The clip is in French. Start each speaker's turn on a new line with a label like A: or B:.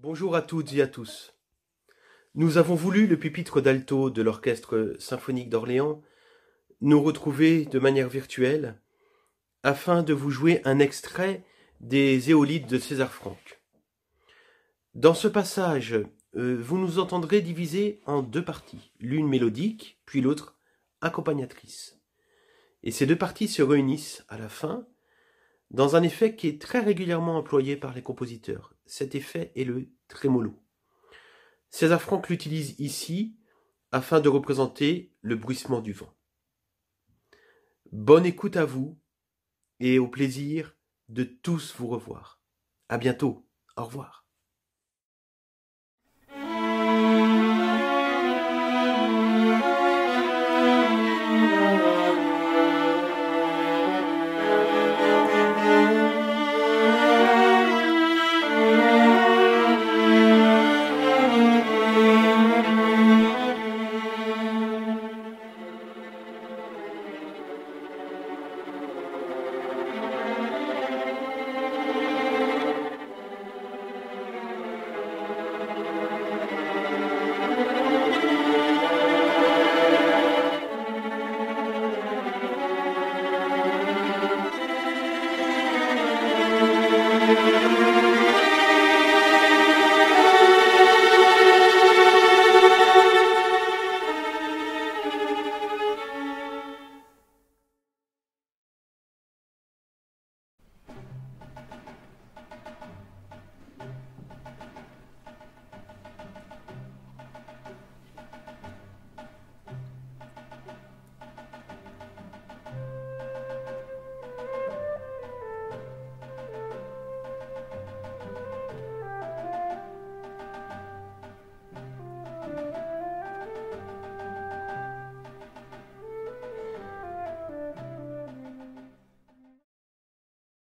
A: Bonjour à toutes et à tous. Nous avons voulu, le pupitre d'alto de l'Orchestre symphonique d'Orléans, nous retrouver de manière virtuelle afin de vous jouer un extrait des Éolides de César Franck. Dans ce passage, euh, vous nous entendrez diviser en deux parties, l'une mélodique, puis l'autre accompagnatrice. Et ces deux parties se réunissent à la fin dans un effet qui est très régulièrement employé par les compositeurs. Cet effet est le trémolo. César Franck l'utilise ici afin de représenter le bruissement du vent. Bonne écoute à vous et au plaisir de tous vous revoir. À bientôt. Au revoir.